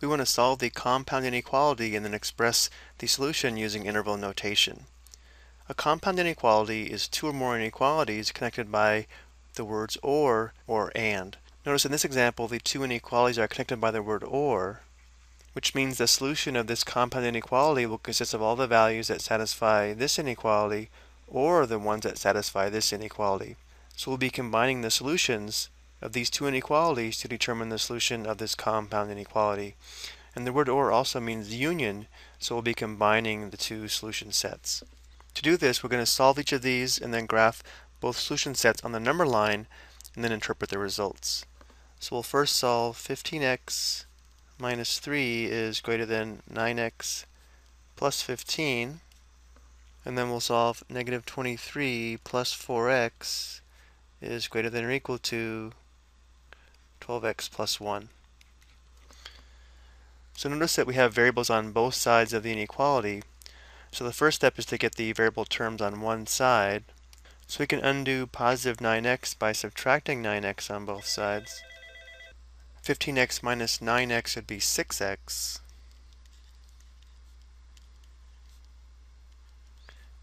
we want to solve the compound inequality and then express the solution using interval notation. A compound inequality is two or more inequalities connected by the words or or and. Notice in this example the two inequalities are connected by the word or, which means the solution of this compound inequality will consist of all the values that satisfy this inequality or the ones that satisfy this inequality. So we'll be combining the solutions of these two inequalities to determine the solution of this compound inequality. And the word OR also means union, so we'll be combining the two solution sets. To do this, we're going to solve each of these and then graph both solution sets on the number line and then interpret the results. So we'll first solve 15x minus 3 is greater than 9x plus 15 and then we'll solve negative 23 plus 4x is greater than or equal to 12x plus 1. So notice that we have variables on both sides of the inequality. So the first step is to get the variable terms on one side. So we can undo positive 9x by subtracting 9x on both sides. 15x minus 9x would be 6x.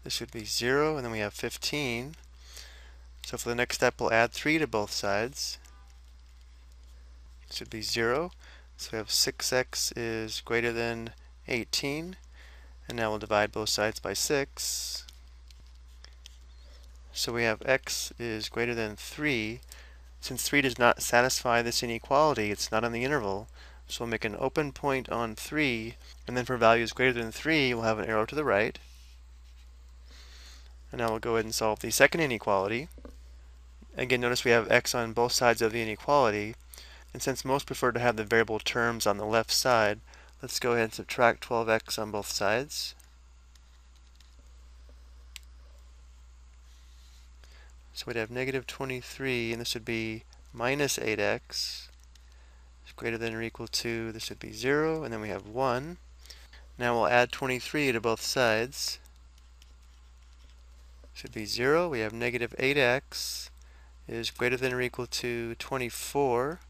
This would be 0, and then we have 15. So for the next step, we'll add 3 to both sides. This would be 0. So we have 6x is greater than 18. And now we'll divide both sides by 6. So we have x is greater than 3. Since 3 does not satisfy this inequality, it's not on the interval, so we'll make an open point on 3, and then for values greater than 3, we'll have an arrow to the right. And now we'll go ahead and solve the second inequality. Again, notice we have x on both sides of the inequality, and since most prefer to have the variable terms on the left side, let's go ahead and subtract 12x on both sides. So we'd have negative 23, and this would be minus 8x. is greater than or equal to, this would be 0, and then we have 1. Now we'll add 23 to both sides. This would be 0. We have negative 8x is greater than or equal to 24.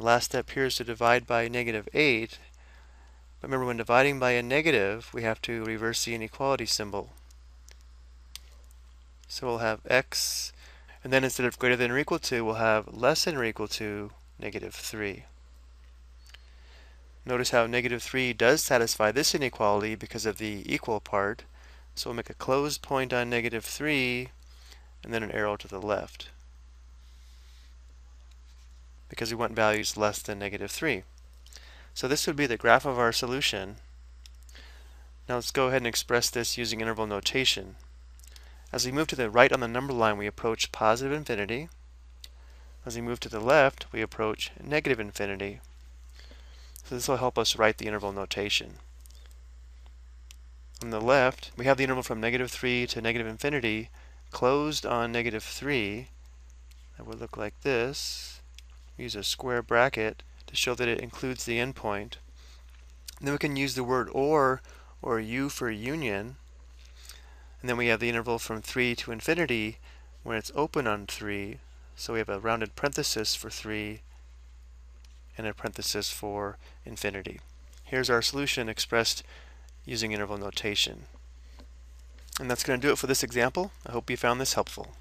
The last step here is to divide by negative 8. But remember, when dividing by a negative, we have to reverse the inequality symbol. So we'll have x, and then instead of greater than or equal to, we'll have less than or equal to negative 3. Notice how negative 3 does satisfy this inequality because of the equal part. So we'll make a closed point on negative 3, and then an arrow to the left. Because we want values less than negative 3. So this would be the graph of our solution. Now let's go ahead and express this using interval notation. As we move to the right on the number line, we approach positive infinity. As we move to the left, we approach negative infinity. So this will help us write the interval notation. On the left, we have the interval from negative 3 to negative infinity closed on negative 3. That would look like this. Use a square bracket to show that it includes the endpoint. Then we can use the word OR or U for union and then we have the interval from 3 to infinity when it's open on 3. So we have a rounded parenthesis for 3 and a parenthesis for infinity. Here's our solution expressed using interval notation. And that's going to do it for this example. I hope you found this helpful.